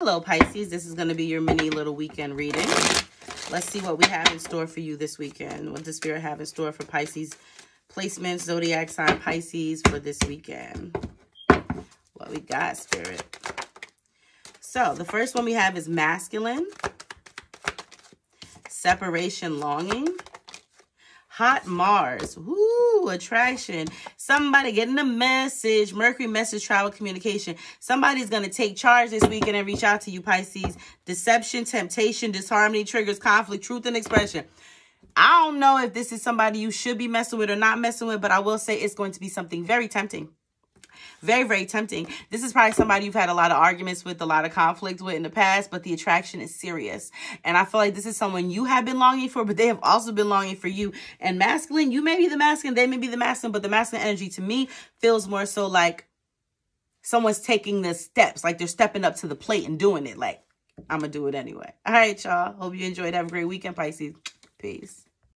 Hello, Pisces. This is going to be your mini little weekend reading. Let's see what we have in store for you this weekend. What does Spirit have in store for Pisces placements, zodiac sign Pisces for this weekend? What we got, Spirit? So, the first one we have is masculine, separation, longing, hot Mars. Woo, attraction. Somebody getting a message. Mercury message, travel, communication. Somebody's going to take charge this weekend and reach out to you, Pisces. Deception, temptation, disharmony, triggers, conflict, truth, and expression. I don't know if this is somebody you should be messing with or not messing with, but I will say it's going to be something very tempting. Very, very tempting. This is probably somebody you've had a lot of arguments with, a lot of conflict with in the past, but the attraction is serious. And I feel like this is someone you have been longing for, but they have also been longing for you. And masculine, you may be the masculine, they may be the masculine, but the masculine energy to me feels more so like someone's taking the steps, like they're stepping up to the plate and doing it. Like, I'm going to do it anyway. All right, y'all. Hope you enjoyed. Have a great weekend, Pisces. Peace.